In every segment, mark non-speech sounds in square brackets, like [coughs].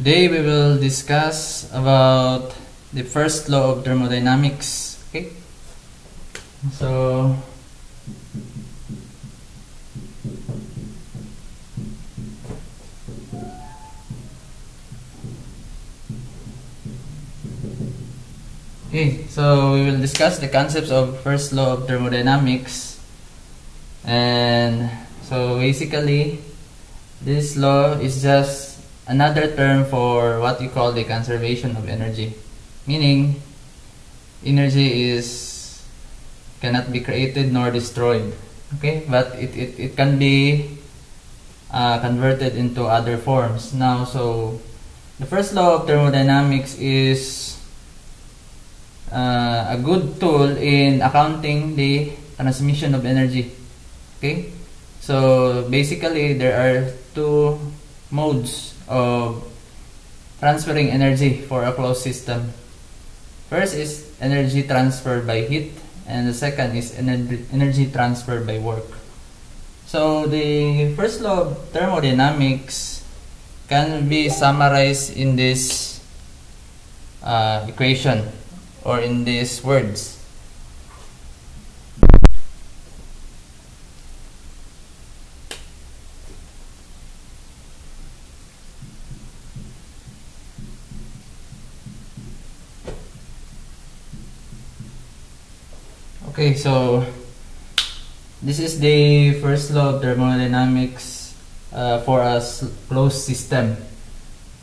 Today we will discuss about the first law of thermodynamics. Okay? So Okay, so we will discuss the concepts of first law of thermodynamics. And so basically this law is just another term for what you call the conservation of energy. Meaning, energy is cannot be created nor destroyed. Okay, but it, it, it can be uh, converted into other forms. Now, so the first law of thermodynamics is uh, a good tool in accounting the transmission of energy. Okay, so basically there are two modes of transferring energy for a closed system. First is energy transfer by heat and the second is energy transfer by work. So the first law of thermodynamics can be summarized in this uh, equation or in these words. Okay, so this is the first law of thermodynamics uh, for a closed system.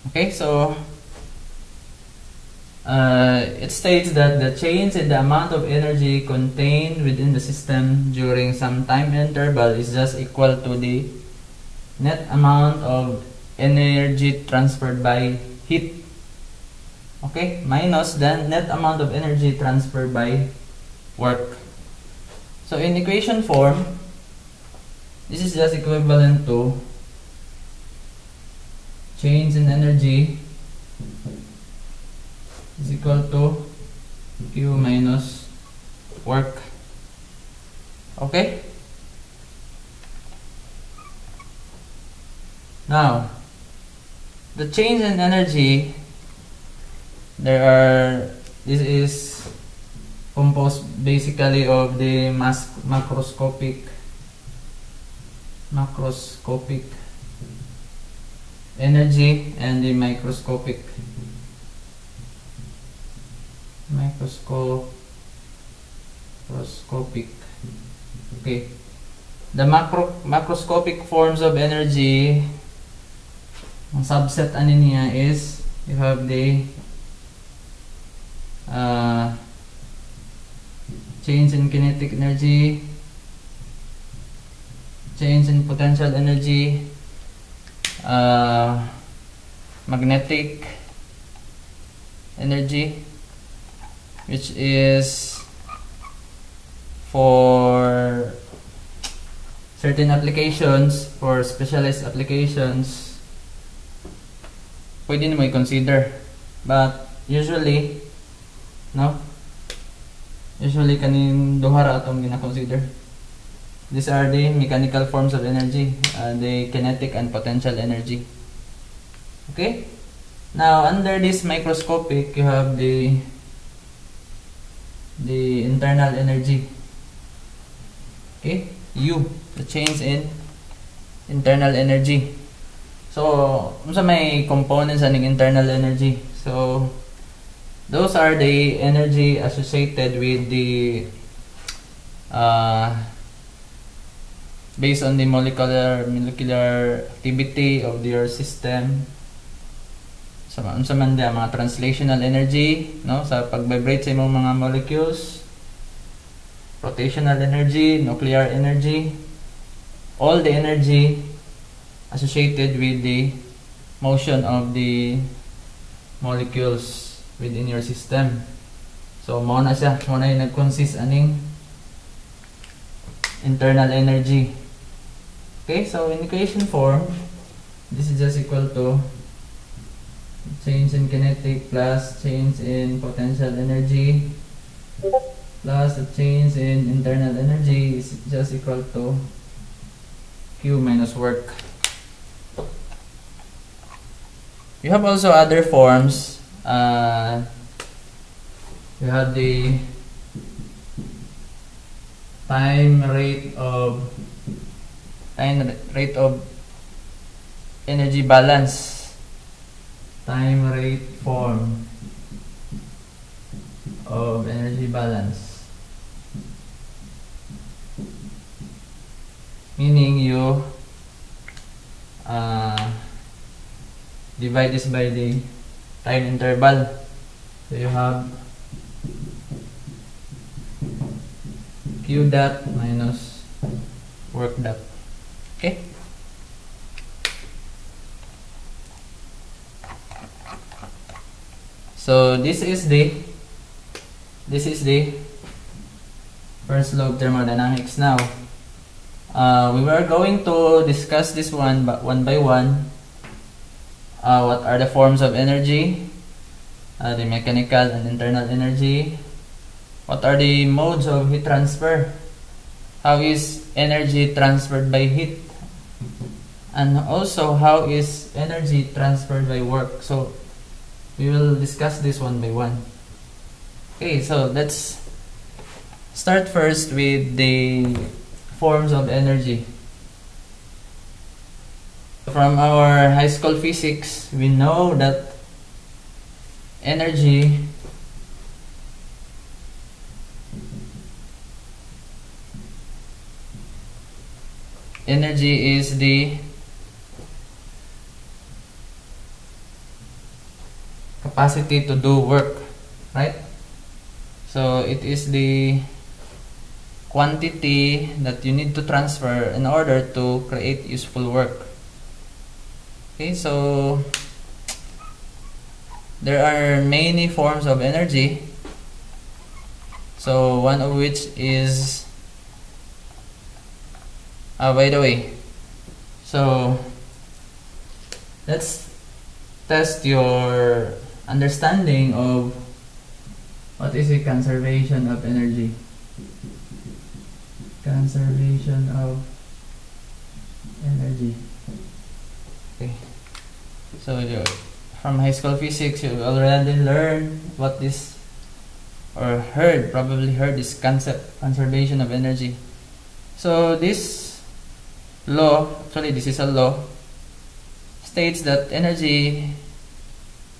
Okay, so uh, it states that the change in the amount of energy contained within the system during some time interval is just equal to the net amount of energy transferred by heat. Okay, minus the net amount of energy transferred by work. So in equation form, this is just equivalent to change in energy is equal to Q minus work. Okay? Now, the change in energy, there are, this is composed basically of the mas macroscopic macroscopic energy and the microscopic microscopic. Okay. The macro macroscopic forms of energy subset ano niya is you have the uh, change in kinetic energy, change in potential energy, uh, magnetic energy, which is for certain applications, for specialized applications, pwede mo i-consider. But usually, no, Usually kanin duhara atong gina-consider. These are the mechanical forms of energy, uh, the kinetic and potential energy. Okay? Now, under this microscopic, you have the the internal energy. Okay? U, the change in internal energy. So, unsa may components aning internal energy? So, those are the energy associated with the uh, based on the molecular molecular activity of your system. Sa so, man dia mga translational energy no? Sa pag-vibrate sa imong mga molecules. Rotational energy nuclear energy. All the energy associated with the motion of the molecules within your system. So, mo na siya. Mo na nag-consist aning internal energy. Okay, so in equation form, this is just equal to change in kinetic plus change in potential energy plus the change in internal energy is just equal to Q minus work. you have also other forms. Uh, you have the time rate of time rate of energy balance. Time rate form of energy balance. Meaning you uh, divide this by the time interval. So you have q dot minus work dot. Okay? So this is the this is the first law of thermodynamics. Now uh, we were going to discuss this one but one by one uh, what are the forms of energy? Uh, the mechanical and internal energy. What are the modes of heat transfer? How is energy transferred by heat? And also how is energy transferred by work? So we will discuss this one by one. Okay, so let's start first with the forms of energy. From our high school physics, we know that energy energy is the capacity to do work, right? So it is the quantity that you need to transfer in order to create useful work. Okay, so there are many forms of energy. So one of which is uh, by the way, so let's test your understanding of what is the conservation of energy? Conservation of energy. Okay. So from high school physics, you already learned what this, or heard, probably heard this concept, conservation of energy. So this law, actually this is a law, states that energy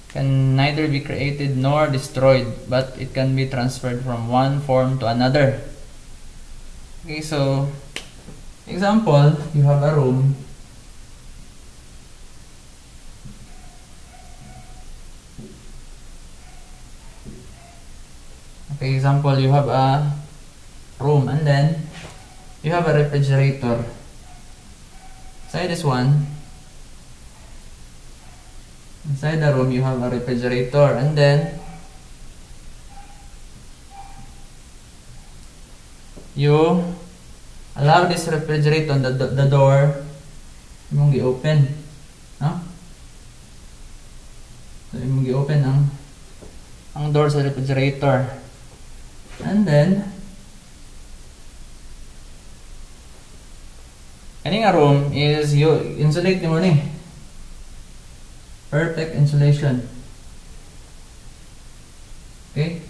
can neither be created nor destroyed, but it can be transferred from one form to another. Okay, so example, you have a room. Okay, example, you have a room and then you have a refrigerator. Say this one, Inside the room, you have a refrigerator and then you allow this refrigerator, the, the, the door, mong gi-open. No? So, mong gi-open ang ang door sa refrigerator. And then, kaning room is you insulate mo ni perfect insulation. Okay?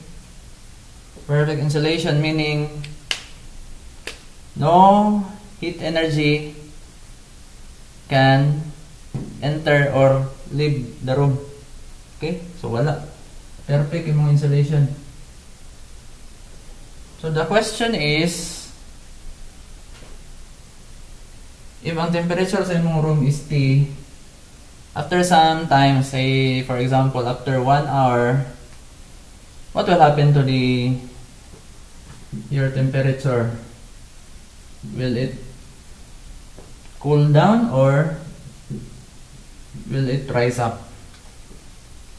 Perfect insulation meaning no heat energy can enter or leave the room. Okay? So wala. Perfect yung insulation. So the question is if ang temperature sa imong room is T after some time, say for example, after one hour, what will happen to the your temperature? Will it cool down or will it rise up?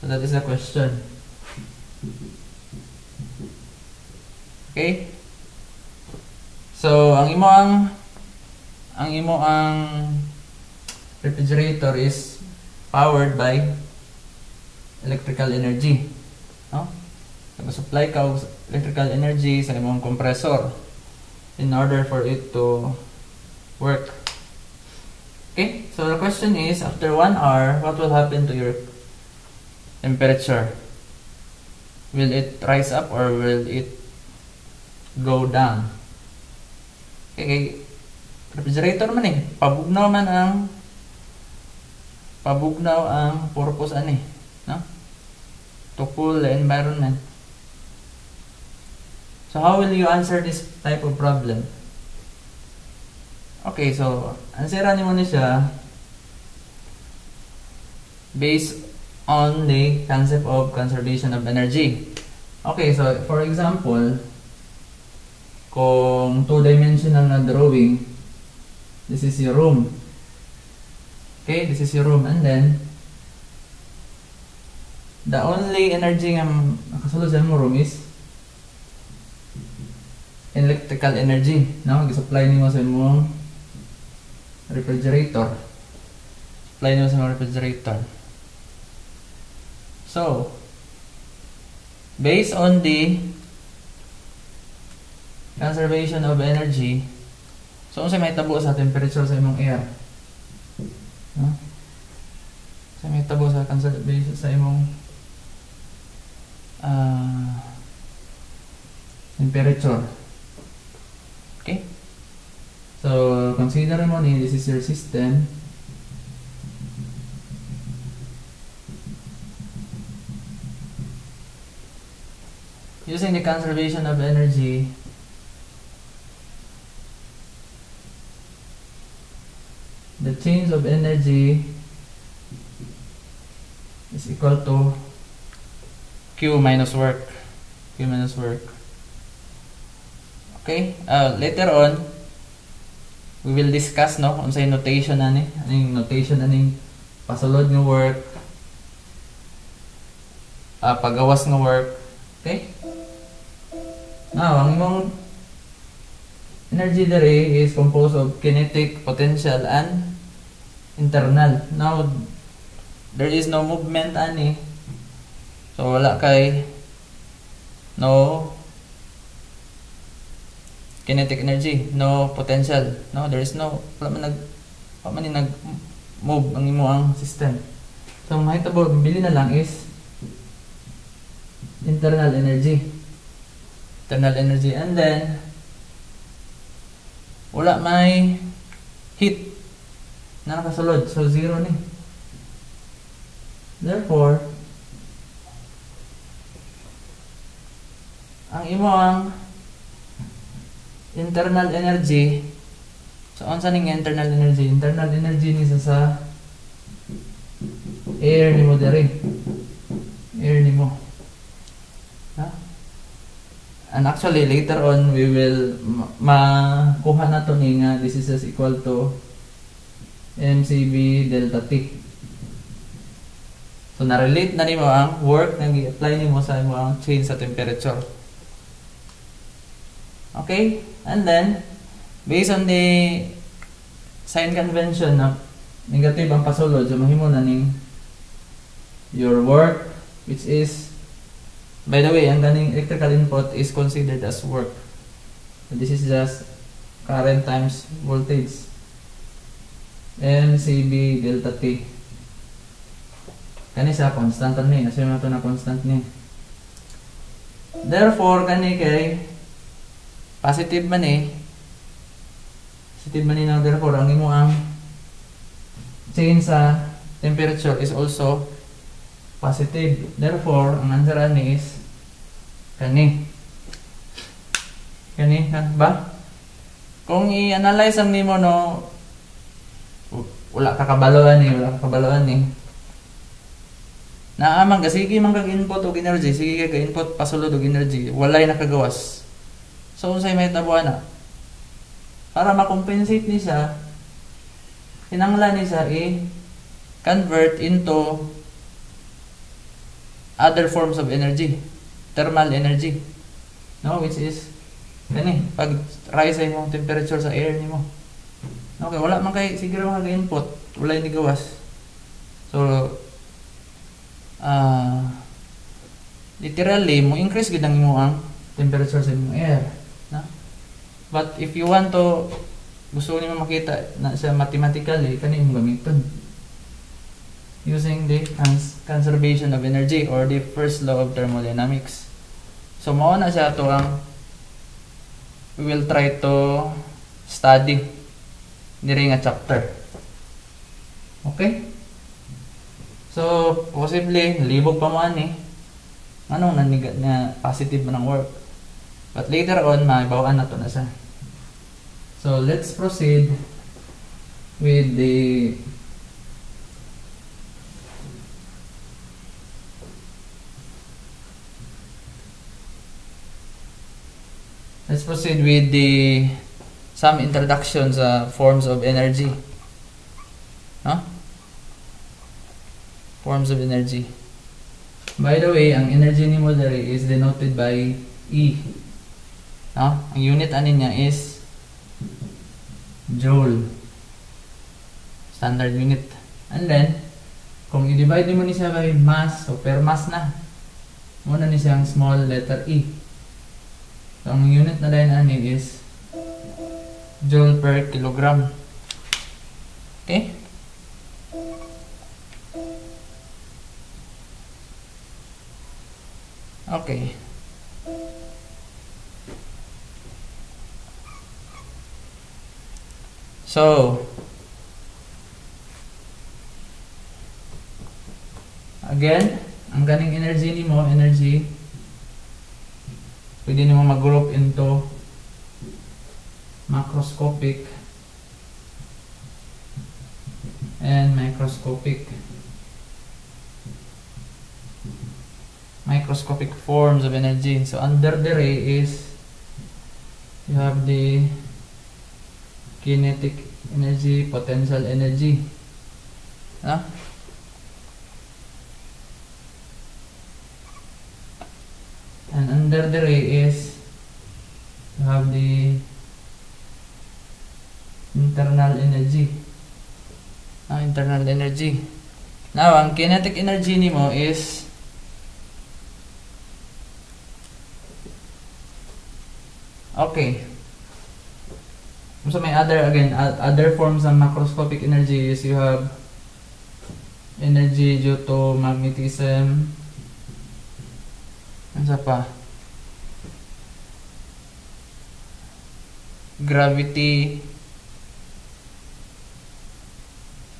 So that is the question. Okay? So, ang imo ang ang imo ang refrigerator is powered by electrical energy. No? Nag-supply ka og electrical energy sa imong compressor in order for it to work. Okay? So the question is, after one hour, what will happen to your temperature will it rise up or will it go down. Okay refrigerator man eh. Pabugnaw man ang pabugnaw ang purpose ani no? To cool the environment. So how will you answer this type of problem? Okay so answeran nimo ni siya based on the concept of conservation of energy. Okay so for example kung two-dimensional na drawing this is your room. Okay this is your room. And then the only energy nga nakasulod sa room is electrical energy. No gi-supply nimo sa imong refrigerator. Supply nimo sa imong refrigerator. So based on the conservation of energy so unsa may tabo sa temperature sa imong air no? sa may tabo sa conservation sa imong uh, temperature. Okay? So, consider mo ni this is your system. Using the conservation of energy, change of energy is equal to Q minus work. Q minus work. Okay? Uh, later on, we will discuss no unsay notation ani aning notation aning pasulod nga work uh, pagawas nga work okay now ang imong energy dere is composed of kinetic potential and internal. Now there is no movement ani. So wala kay no kinetic energy, no potential, no there is no wala man nag wala man nag move ang imo ang system. So mahitabo bili na lang is internal energy. Internal energy. And then wala may heat na nakasulod so zero ni. Therefore, ang imong internal energy so unsa ning internal energy? Internal energy ni sa air nimo dere air nimo ha? And actually later on we will makuha na to ni nga this is equal to MCB delta T so na-relate na nimo ang work nga gi-apply nimo sa imong change sa temperature Okay? And then, based on the sign convention na negative ang pasulod, so mahimo na ning your work, which is, by the way, ang ganing electrical input is considered as work. So this is just current times voltage. MCB delta T. Kani sa constant ni, assume nato na constant ni. Therefore, kani kay positive man eh. Positive man eh therefore ang imo ang change sa temperature is also positive. Therefore ang answer ani is kani. Kani ha? Ba? Kung i-analyze ang nimo no wala ka kabaloan ni wala ka kabaloan ni naamang sige man kag input og energy sige kag input pasulod og energy walay nakagawas So, unsay may tabuan na. Para makompensate ni siya, hinanglan ni siya i-convert into other forms of energy. Thermal energy. No, which is kani pag rise sa imong temperature sa air nimo. Okay, wala man kay sige ra input, wala ni gawas. So uh, literally mo increase gid ang imong temperature sa imong air. But if you want to gusto niyo makita na sa mathematically kani mo gamiton. using the cons conservation of energy or the first law of thermodynamics. So mao na siya to ang we will try to study diri nga chapter. Okay? So, possibly, nalibog pa mo ani. Anong naniga na positive man ang work. But later on, maibawaan na to na siya. So, let's proceed with the Let's proceed with the some introductions uh, forms of energy. Huh? Forms of energy. By the way, ang energy ni mo dali is denoted by E. No? Ang unit ani niya is joule. Standard unit. And then, kung i-divide mo ni siya by mass, so per mass na. Muna ni siyang small letter E. So, ang unit na din ani is joule per kilogram. Okay? Okay. So, again, ang ganing energy ni mo, energy pwede nyo mag-group into macroscopic and microscopic microscopic forms of energy. So under the ray is you have the kinetic energy, potential energy. Huh? and under the ray is internal energy now ang kinetic energy nimo is okay so may other again other forms of macroscopic energy is you have energy due to magnetism Ano pa? Gravity.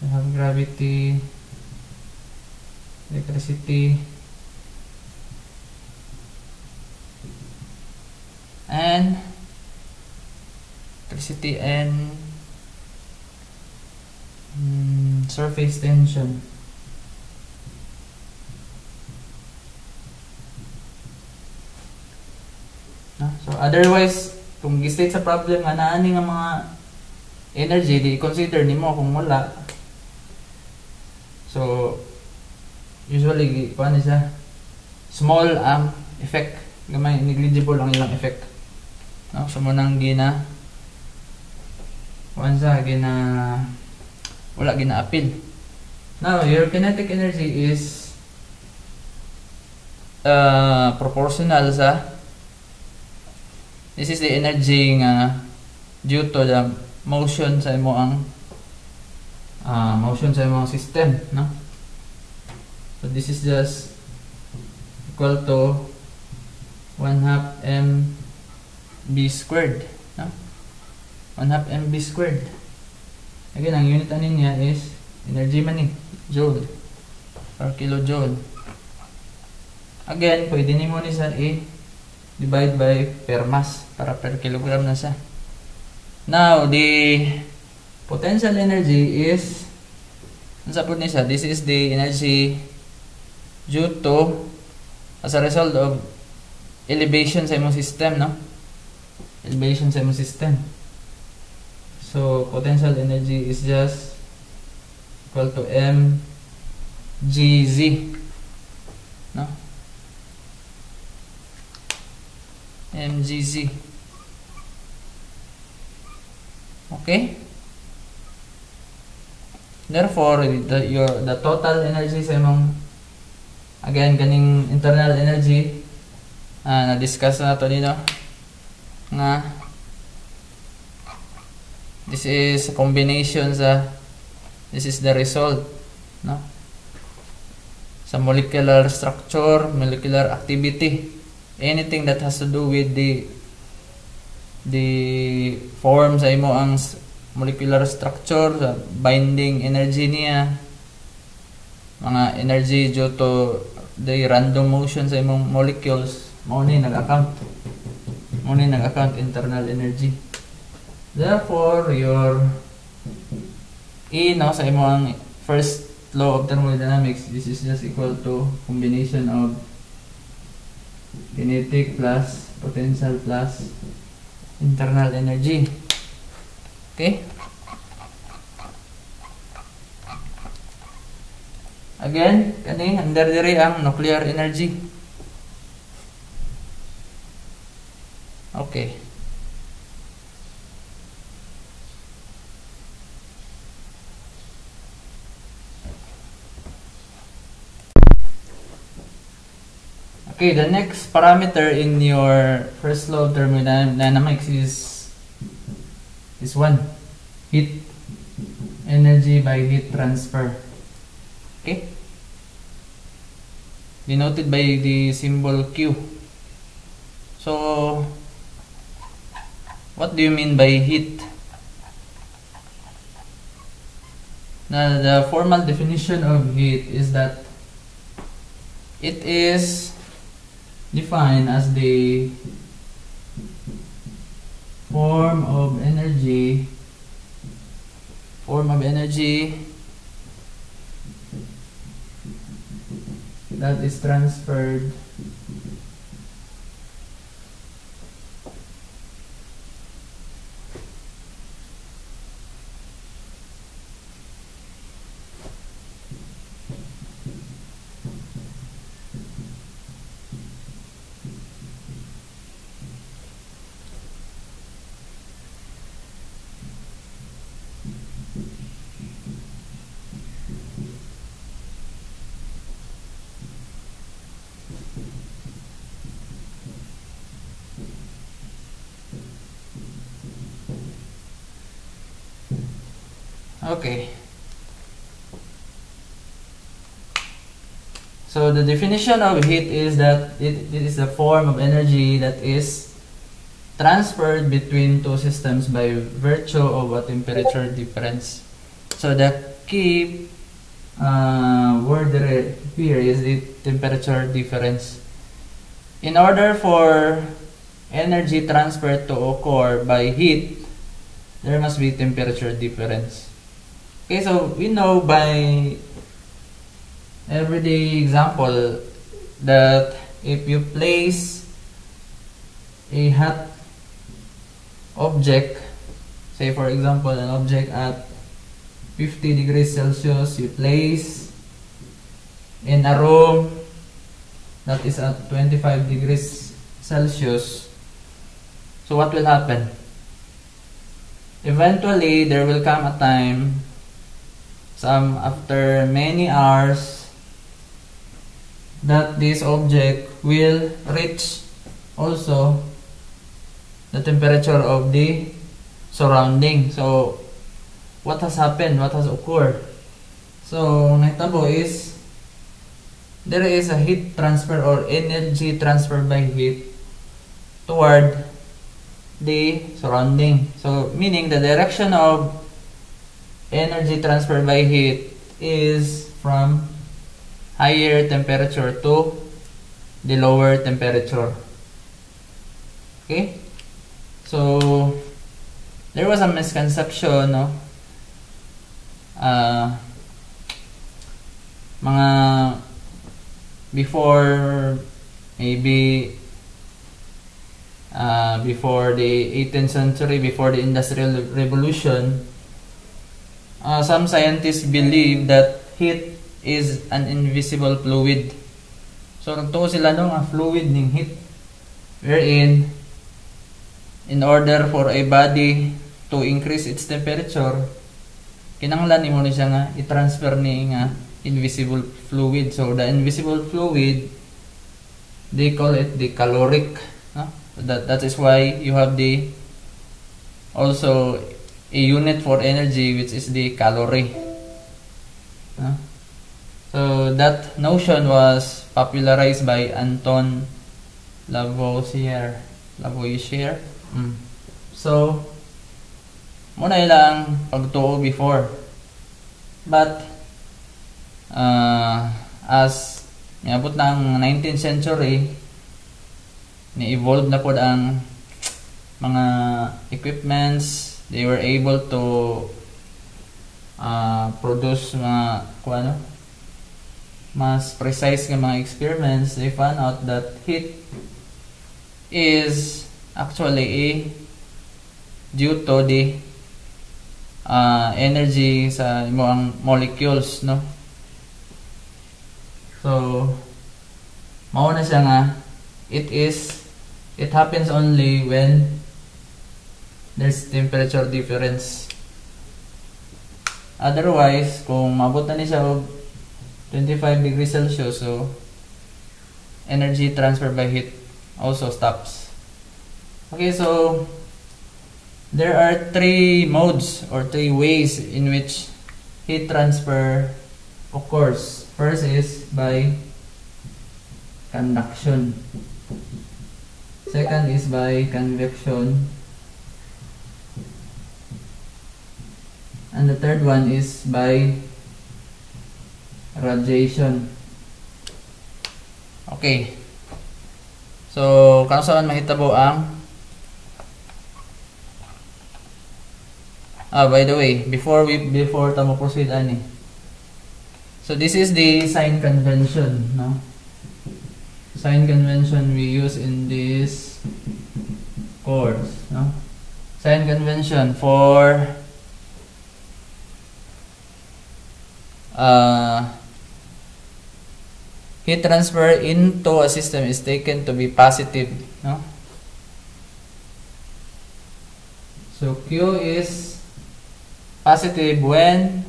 We have gravity. Electricity. And electricity and mm, surface tension. So otherwise, kung gistate sa problem nga naani nga mga energy di consider nimo kung wala. So usually kuan siya small um effect gamay negligible ang ilang effect. No? So mo nang gina kuan sa gina wala gina appeal. Now, your kinetic energy is uh, proportional sa This is the energy nga due to the motion sa imo ang uh, motion sa imo system, no? So this is just equal to 1 half m b squared, no? 1 half m b squared. Again, ang unit anin niya is energy man ni, joule per kilojoule. Again, pwede ni mo ni sa A divide by per mass para per kilogram na siya. Now, the potential energy is sa ni siya? This is the energy due to as a result of elevation sa imong system, no? Elevation sa imong system. So, potential energy is just equal to mgz. No? MGZ. Okay? Therefore, the, your, the total energy sa imong again, ganing internal energy uh, na-discuss na to nino nga this is a combination sa this is the result no? Sa molecular structure, molecular activity, anything that has to do with the the form sa imo ang molecular structure, sa binding energy niya, mga energy due to the random motion sa imong molecules, mao ni nag-account. Mao ni nag-account internal energy. Therefore, your E no, sa imong first law of thermodynamics, this is just equal to combination of kinetic plus potential plus internal energy. Okay? Again, kani under diri ang nuclear energy. Okay. Okay, the next parameter in your first law of thermodynamics is this one. Heat energy by heat transfer. Okay? Denoted by the symbol Q. So, what do you mean by heat? Now, the formal definition of heat is that it is defined as the form of energy form of energy that is transferred Okay. So the definition of heat is that it, it is a form of energy that is transferred between two systems by virtue of a temperature difference. So the key uh, word here is the temperature difference. In order for energy transfer to occur by heat, there must be temperature difference. Okay, so we know by everyday example that if you place a hot object, say for example an object at 50 degrees Celsius, you place in a room that is at 25 degrees Celsius, so what will happen? Eventually, there will come a time some after many hours that this object will reach also the temperature of the surrounding. So, what has happened? What has occurred? So, nahitabo is there is a heat transfer or energy transfer by heat toward the surrounding. So, meaning the direction of energy transfer by heat is from higher temperature to the lower temperature. Okay? So, there was a misconception, no? Uh, mga before maybe uh, before the 18th century, before the Industrial Revolution, uh, some scientists believe that heat is an invisible fluid. So, nagtuo sila nung ang fluid ng heat wherein in order for a body to increase its temperature, kinanglan ni mo siya nga i-transfer ni nga invisible fluid. So, the invisible fluid, they call it the caloric. No? That, that is why you have the also a unit for energy which is the calorie. So that notion was popularized by Anton Lavoisier. Lavoisier. Mm. So, muna ilang pagtuo before. But, uh, as niabot ng 19th century, ni-evolve na po ang mga equipments. They were able to uh, produce mga kung ano, mas precise nga mga experiments. They found out that heat is actually a due to the uh, energy sa imong molecules no so mao na siya nga it is it happens only when there's temperature difference otherwise kung mabot na ni siya 25 degrees Celsius so energy transfer by heat also stops. Okay so there are three modes or three ways in which heat transfer occurs. First is by conduction. Second is by convection. And the third one is by radiation. Okay. So, kung saan mahitabo ang Ah, by the way, before we before tamo proceed ani. So this is the sign convention, no? Sign convention we use in this course, no? Sign convention for uh, heat transfer into a system is taken to be positive. No? So Q is positive when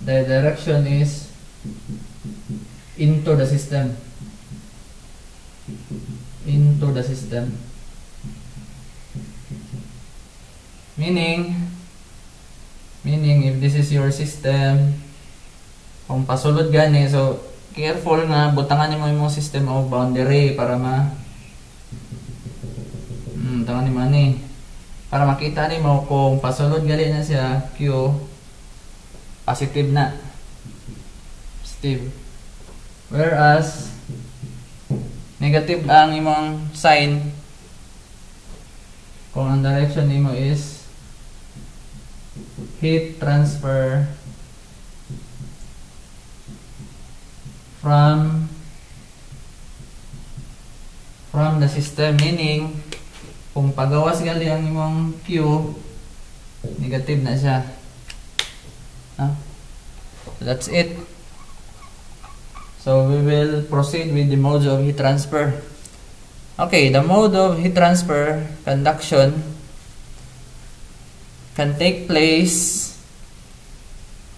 the direction is into the system. Into the system. Meaning, meaning if this is your system, kung pasulod gani so careful nga butangan nimo imong system of boundary para ma hmm tangan ni mani para makita nimo kung pasulod gali na siya Q positive na. Positive. Whereas negative ang imong sign. Kung ang direction nimo is heat transfer from from the system meaning kung pagawas gali ang imong Q negative na siya. So that's it. So we will proceed with the mode of heat transfer. Okay the mode of heat transfer conduction can take place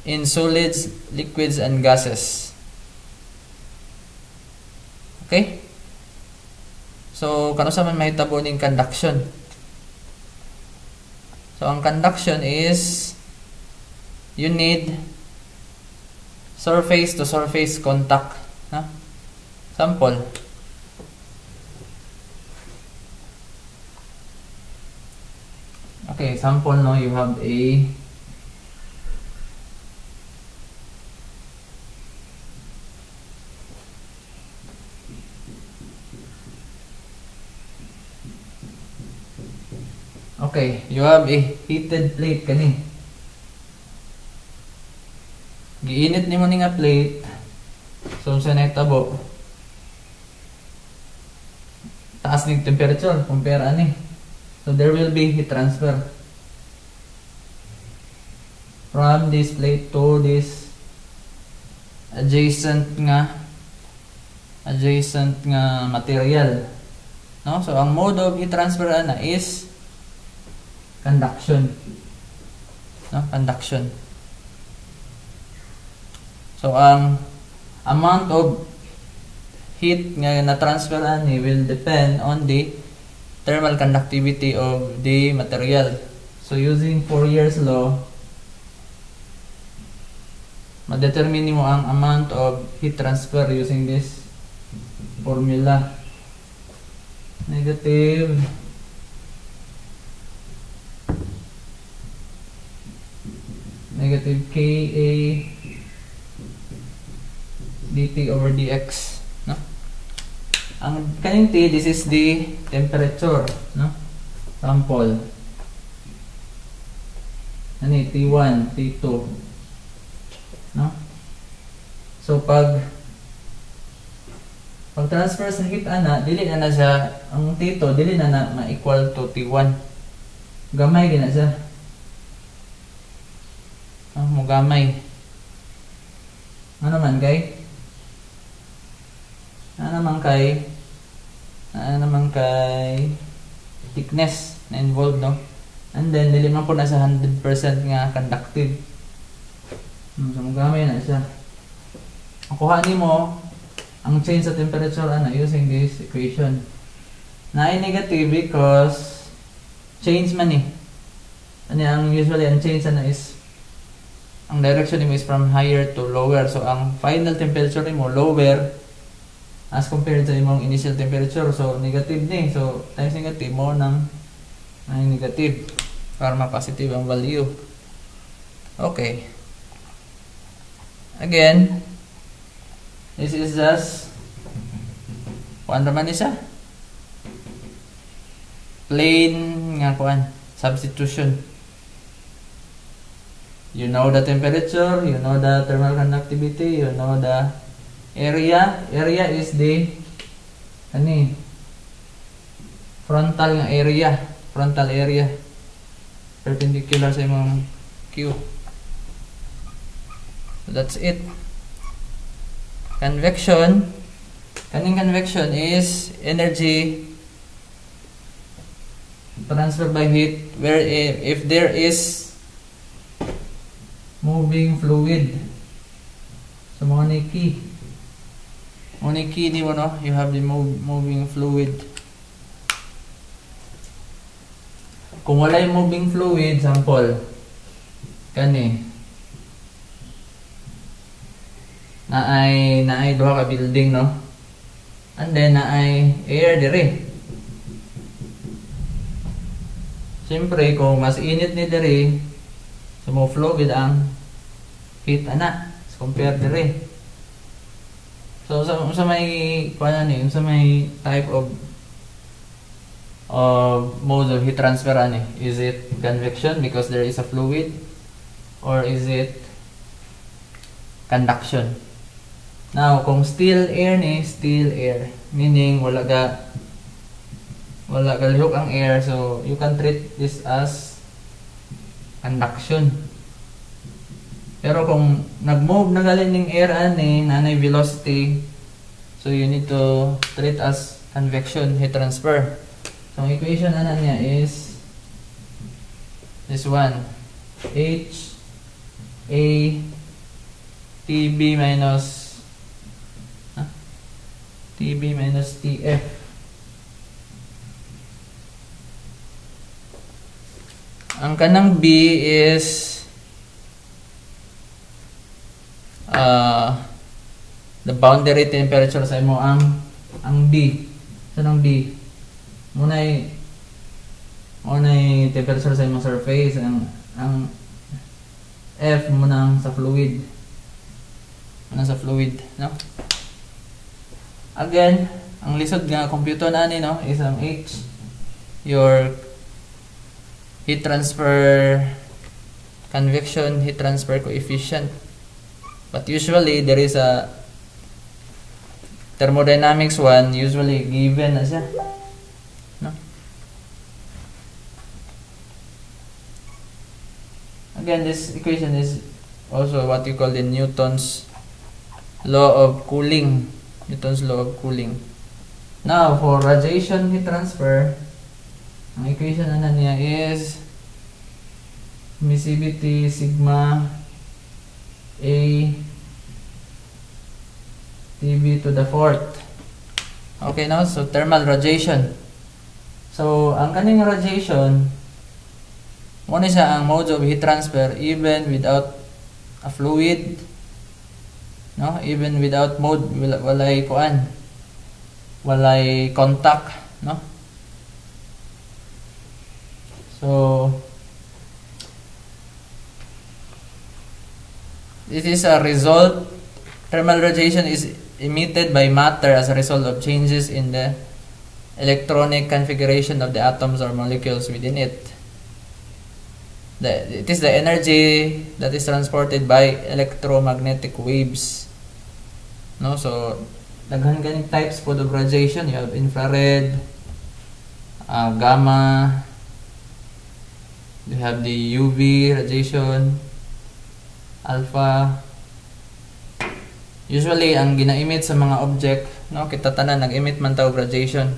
in solids liquids and gases Okay? So, kano sa man mahitabo ning conduction? So, ang conduction is you need surface to surface contact. Na? Sample. Okay, sample no, you have a Okay, you have a heated plate kani. Giinit nimo ni nga plate. So sa netabo. Taas ning temperature compare ani. So there will be heat transfer from this plate to this adjacent nga adjacent nga material. No? So ang mode of heat transfer ana is conduction. No? Conduction. So, ang amount of heat nga na-transfer ani will depend on the thermal conductivity of the material. So, using Fourier's law, ma-determine mo ang amount of heat transfer using this formula. Negative negative Ka dt over dx no? Ang kaning t this is the temperature no? Sample. Ani T1 T2 no? So pag pag transfer sa heat ana dili na na siya ang T2 dili na na ma-equal to T1 gamay gina siya gamay. Ano man kay? Ano naman kay? Ano naman kay? Thickness na involved no? And then dili man po na sa 100% nga conductive. Hmm, so magamay na siya. Kuha mo ang change sa temperature ano using this equation. Na ay negative because change man eh. Ano ang usually ang change ano is ang direction mo is from higher to lower so ang final temperature mo lower as compared sa imong initial temperature. So, negative ni. So, times negative mo ng ay negative para ma-positive ang value. Okay. Again, this is just kuan naman isa plain nga kuan substitution you know the temperature you know the thermal conductivity you know the area. Area is the ani frontal area frontal area. Perpendicular sa imong Q. That's it. Convection. Kaning convection is energy transfer by heat where if there is moving fluid. So mga ni key Only key di mo no, you have the move, moving fluid. Kung wala yung moving fluid, sample, kani, na ay na ay duha ka building no? And then na ay air dire Siyempre, kung mas init ni dire so mo fluid ang heat ana as compare dire. So sa, sa may paano ni, sa may type of of mode of heat transfer ani, is it convection because there is a fluid? Or is it conduction? Now, kung still air ni, still air, meaning wala ga wala ka lihok ang air, so you can treat this as conduction. Pero kung nag-move na galing ng air ani, nanay velocity, so you need to treat as convection heat transfer. So ang equation ana niya is this one. H A TB minus? TB minus TF Ang kanang B is uh, the boundary temperature sa imo ang ang D. Sa nang D? Muna ay muna ay temperature sa imong surface ang ang F muna ang sa fluid. Muna sa fluid, no? Again, ang lisod nga computer na ni no is ang H your heat transfer convection heat transfer coefficient But usually, there is a thermodynamics one, usually given na siya. No? Again, this equation is also what you call the Newton's law of cooling. Newton's law of cooling. Now, for radiation heat transfer, ang equation na niya is emissivity sigma a TB to the fourth. Okay now, so thermal radiation. So, ang kaning radiation, muna siya ang modes of heat transfer even without a fluid no even without mode wala, walay kuan walay contact no so this is a result thermal radiation is emitted by matter as a result of changes in the electronic configuration of the atoms or molecules within it. The, it is the energy that is transported by electromagnetic waves. No so daghan ganing types of radiation you have infrared uh, gamma you have the UV radiation alpha. Usually ang gina-emit sa mga object no kita tanan nag-emit man tao radiation.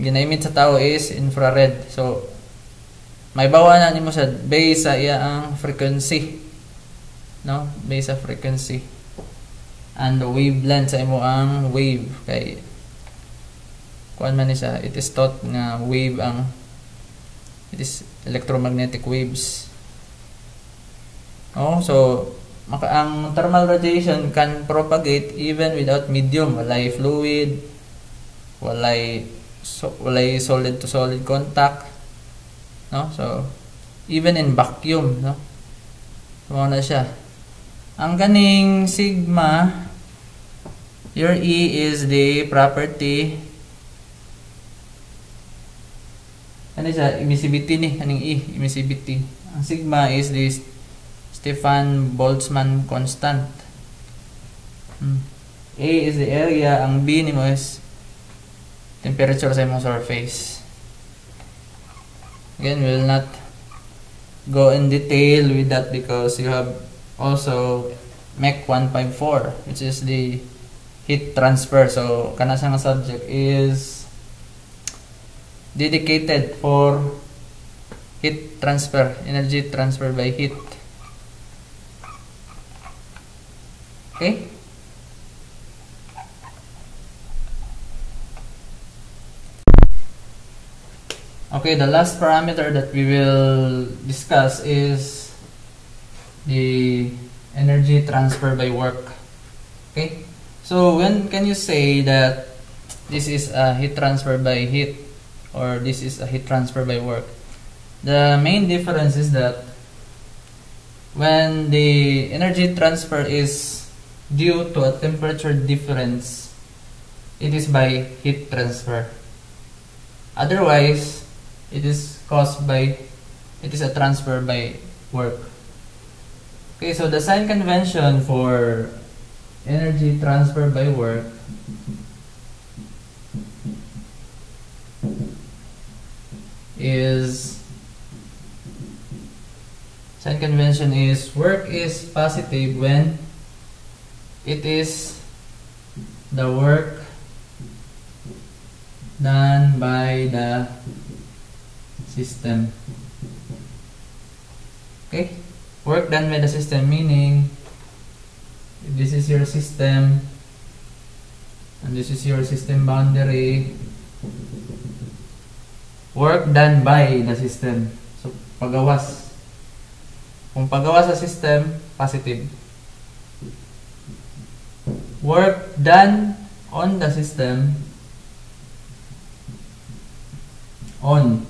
Gina-emit sa tao is infrared. So may bawa na nimo sa base sa iya ang frequency no base sa frequency. And the wavelength sa imo ang wave. Kay kuan man ni siya it is taught nga wave ang it is electromagnetic waves. Oh so maka ang thermal radiation can propagate even without medium. Walay fluid walay so, walay solid to solid contact no? So even in vacuum no? So na siya. Ang ganing sigma your E is the property ano siya? Emissivity ni. Anong E? Emissivity. Ang sigma is the Stefan Boltzmann constant. Hmm. A is the area. Ang B ni mo is temperature sa imong surface. Again, we will not go in detail with that because you have also MEC 154 which is the heat transfer. So, kana nga subject is dedicated for heat transfer, energy transfer by heat. Okay? Okay, the last parameter that we will discuss is the energy transfer by work. Okay? So when can you say that this is a heat transfer by heat or this is a heat transfer by work? The main difference is that when the energy transfer is due to a temperature difference, it is by heat transfer. Otherwise, it is caused by, it is a transfer by work. Okay, so the sign convention for energy transfer by work is sign convention is work is positive when it is the work done by the system. Okay? Work done by the system meaning this is your system and this is your system boundary work done by the system so pagawas kung pagawas sa system positive work done on the system on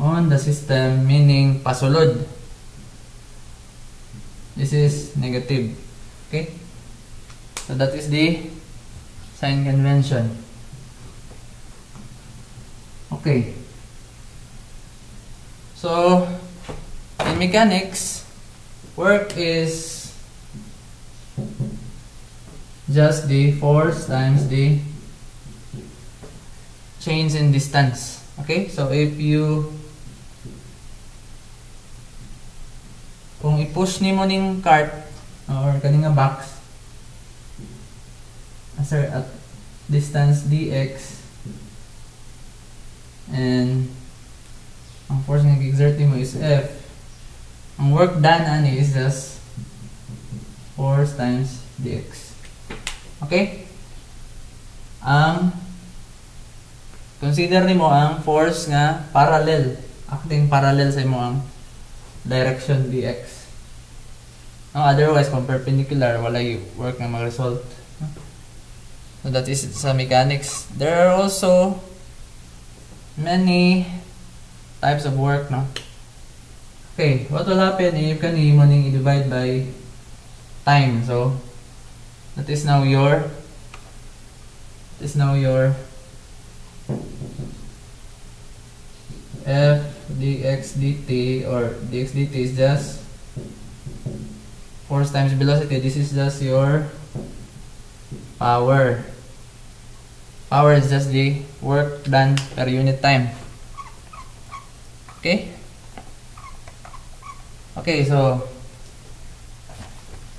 on the system meaning pasulod This is negative. Okay? So that is the sign convention. Okay. So, in mechanics, work is just the force times the change in distance. Okay? So, if you kung i-push nimo ning cart or kani nga box ah, asar at distance dx and ang force nga exert mo is F ang work done ani is just force times dx okay ang consider nimo ang force nga parallel acting parallel sa imo ang direction dx. No, otherwise, kung perpendicular, wala yung work na mag-result. So that is sa mechanics. There are also many types of work, no? Okay, what will happen if kani mo ning i-divide by time? So, that is now your that is now your f dx dt or dx dt is just force times velocity. This is just your power. Power is just the work done per unit time. Okay? Okay, so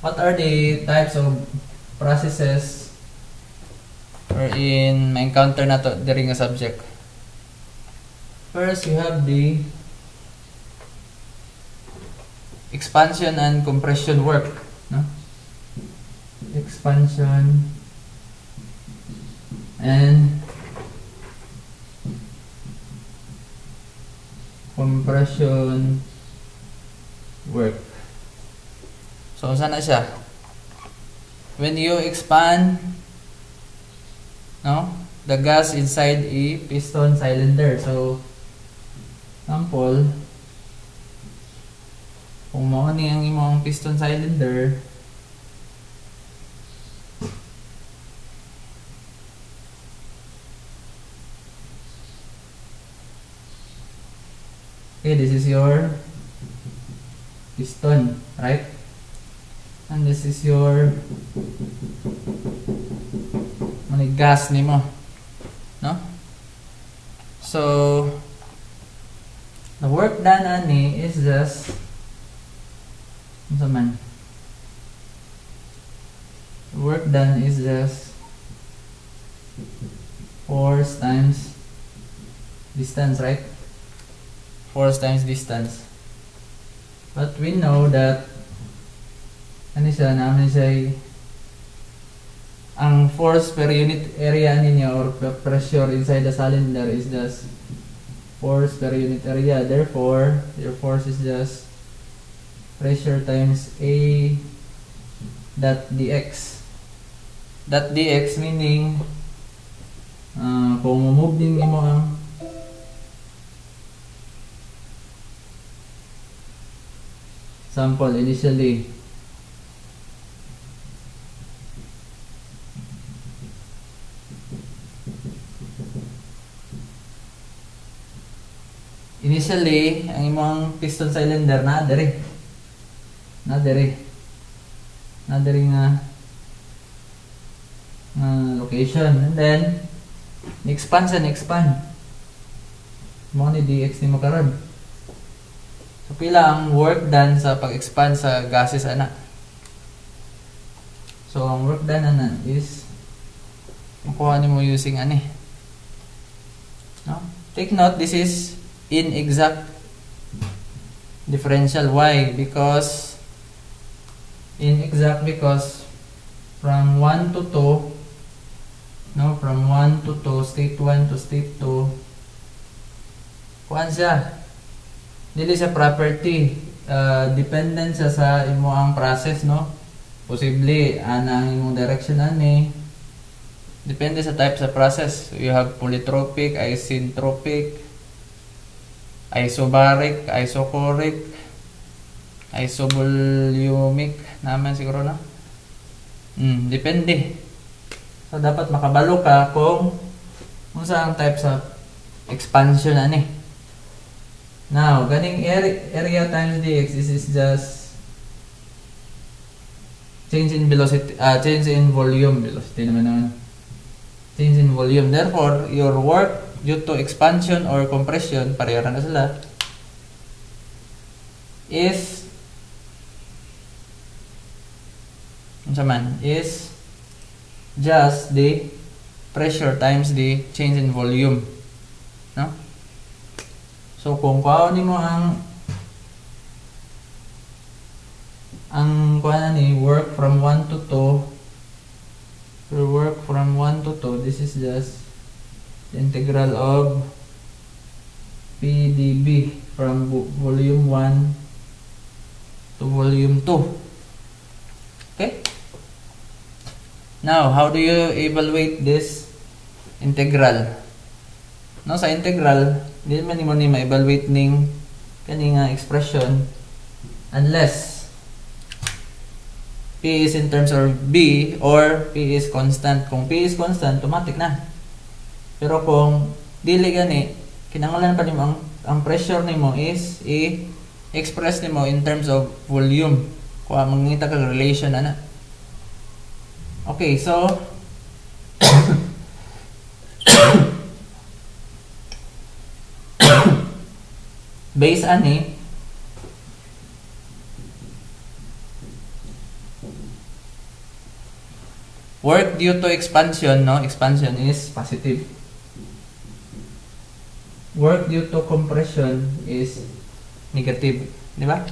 what are the types of processes or in ma-encounter na to during a subject? First, you have the expansion and compression work. No? Expansion and compression work. So, saan siya? When you expand no, the gas inside a piston cylinder. So, example, kung mao ni ang imong piston cylinder, Okay, this is your piston, right? And this is your money gas nimo. No? So the work done ani is just man? The work done is just force times distance, right? Force times distance. But we know that ano siya, namin siya ang force per unit area ninyo or pressure inside the cylinder is just force per unit area. Therefore, your force is just pressure times A dot dx. Dot dx meaning uh, kung move din mo ang Sample initially Initially, ang imong piston cylinder na diri. Na diri. Na diri nga nga location. And then expand sa expand. Mo ni DX ni mo karon. So, ang work done sa pag-expand sa gases ana? So, ang work done ana is makuha mo using ani. No? Take note, this is inexact differential. Why? Because inexact because from 1 to 2 no, from 1 to 2, state 1 to state 2 kuan siya dili sa property. Uh, dependent sa sa imo ang process no? Posible ana ang imong direction ani. Depende sa type sa process. You have polytropic isentropic isobaric isochoric isobolumic naman siguro na mm, depende. So dapat makabalo ka kung kung saan type sa expansion ani Now, ganing area, times dx, this is just change in velocity, uh, change in volume, velocity naman naman. Change in volume. Therefore, your work due to expansion or compression, pareho na sila, is man, is just the pressure times the change in volume. So kung kuha nimo ang ang kuha ni work from 1 to 2 for work from 1 to 2 this is just the integral of PDB from volume 1 to volume 2 okay? Now how do you evaluate this integral? No, sa integral, di man mo ni ma-evaluate ning kani nga expression unless P is in terms of B or P is constant. Kung P is constant, automatic na. Pero kung dili gani, kinanglan pa nimo ang ang pressure nimo is i-express nimo in terms of volume. Kung mangita ka relation ana. Okay, so [coughs] base ani work due to expansion no? Expansion is positive. Work due to compression is negative di ba?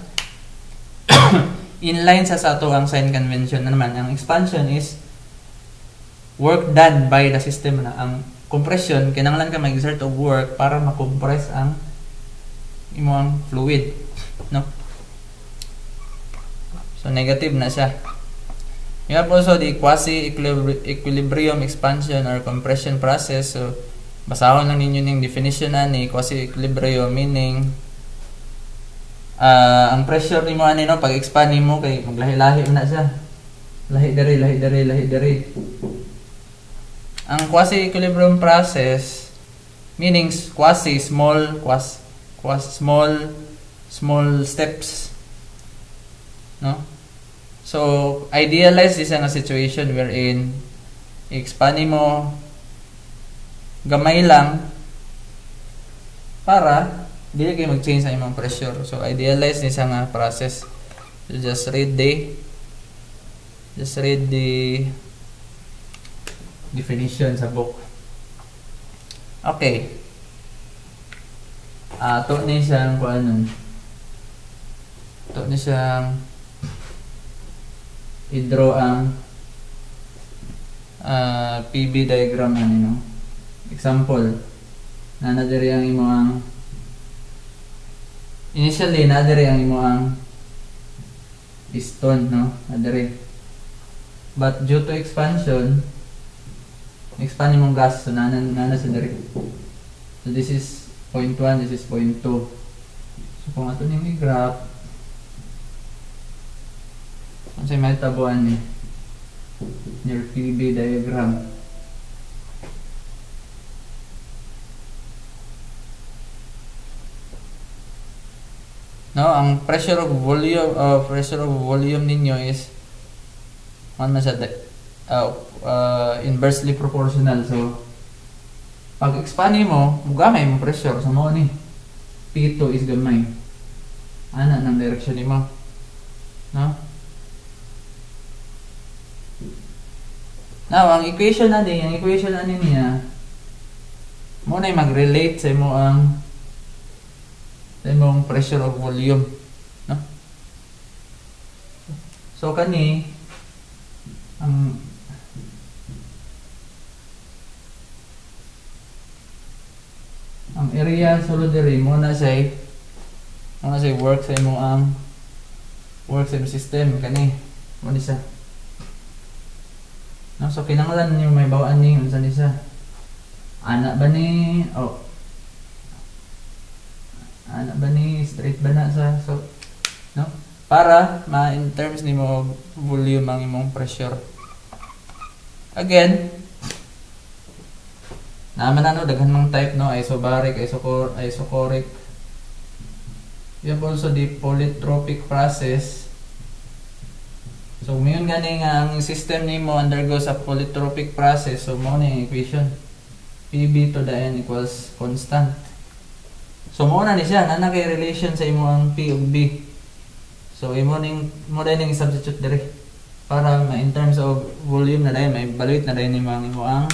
[coughs] Inline sa sa ang sign convention na naman ang expansion is work done by the system na ang compression. Kinahanglan ka mag-exert of work para ma-compress ang imong fluid no? So negative na siya. You have also the quasi equilibrium expansion or compression process. So basahon lang ninyo ning definition na ni quasi equilibrium meaning uh, ang pressure ni mo ani no? Pag expand nimo kay maglahi-lahi na siya. Lahi diri lahi diri lahi diri. Ang quasi equilibrium process meaning quasi small quasi small small steps no so idealize this nga situation wherein expand mo gamay lang para dili kayo mag-change sa imong pressure. So, idealize ni sa nga process. So, just read the just read the definition sa book. Okay. Ah, to ni siyang kung ano. To ni siyang i-draw ang uh, ah, PB diagram ano no. Example. Na nadiri ang imong initially na dire ang imo ang piston no adire but due to expansion expand imong gas so nana nana sa dire so this is 0.1 this is 0.2 so kung ato ning i-graph kung sa may tabuan ni near PB diagram. No ang pressure of volume uh, pressure of volume ninyo is ano na siya uh, uh, inversely proportional. So pag expand mo mugamay mo pressure sa mo ni. P2 is gamay. Ana nang direction nimo no? Now ang equation na din ang equation na niya mo na mag-relate sa mo ang sa imong pressure of volume. No? So kani ang ang area sulod diri mo na say mo na say work sa imong ang work sa imong system kani. Mo ni sa no so kinahanglan niyo may bawaan ni unsa ni sa ana ba ni oh ana ba ni straight ba na sa so no? Para ma in terms ni mo volume ang imong pressure. Again naman ano daghan mang type no? Isobaric isocor isochoric you have also the polytropic process. So mayon gani nga ang system nimo undergoes a polytropic process. So mo ni equation. PB to the n equals constant. So mo na ni siya. Na kay relation sa imo ang P ug B. So imo ning mo ning substitute dire para in terms of volume na dahil may evaluate na dahil nimo ang imo ang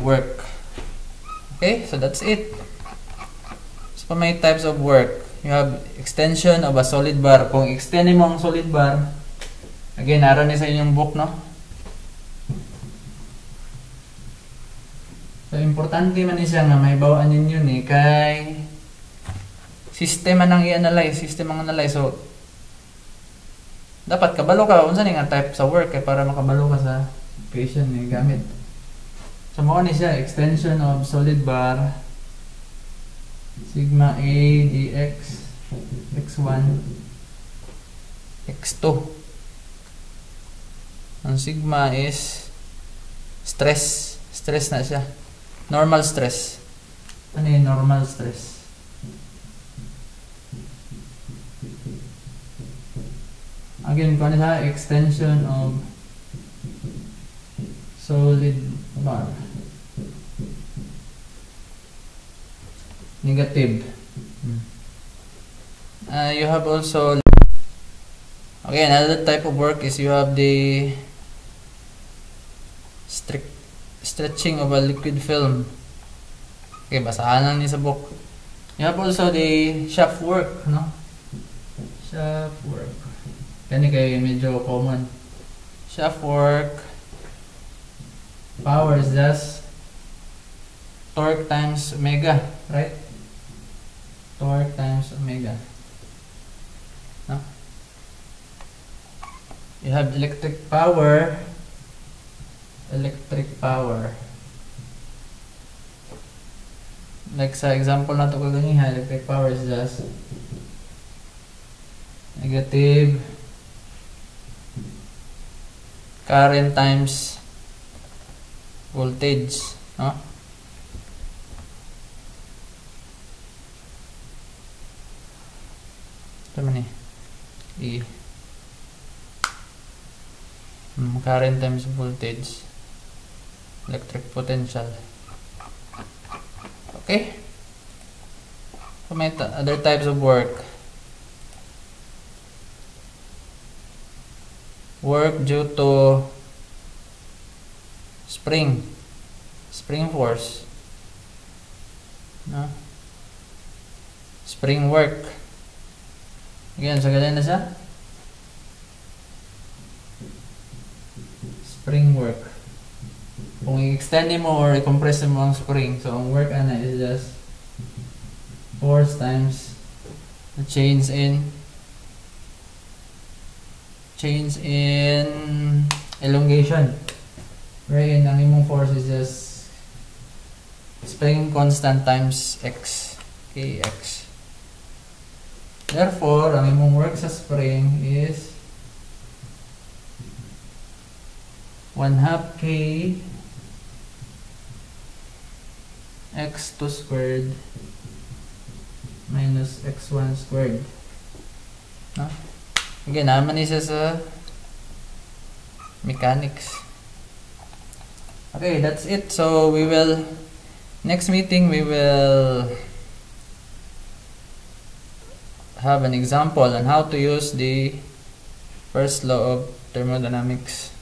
work. Okay, so that's it. So may types of work. You have extension of a solid bar. Kung extend mo ang solid bar, again, naroon ni sa inyong book, no? So, importante man siya nga may bawaan ninyo ni kay sistema nang i-analyze, system ang analyze. So, dapat kabalo ka unsa ni nga type sa work kay para makabalo ka sa equation ni gamit. So mo ni siya extension of solid bar sigma A dx x1 x2 ang sigma is stress. Stress na siya. Normal stress. Ano yung normal stress? Again kung ano siya extension of solid bar negative. Uh, you have also okay another type of work is you have the strict stretching of a liquid film. Okay basahan lang ni sa book. You have also the shaft work no? Shaft work. Kani kay medyo common. Shaft work. Power is just torque times omega right torque times omega no? you have electric power electric power like sa example na to kaganiha electric power is just negative current times voltage no? E hmm, current times voltage. Electric potential. Okay. So may other types of work. Work due to spring. Spring force. No? Spring work again so ganyan na siya. Spring work. Kung i-extend mo or i-compress mo ang spring so ang work ana is just force times the change in change in elongation. Wherein ang imong force is just spring constant times x kx therefore ang imong work sa spring is 1 half k x2 squared minus x1 squared no? again naman isa sa mechanics Okay, that's it. So we will next meeting we will have an example on how to use the first law of thermodynamics.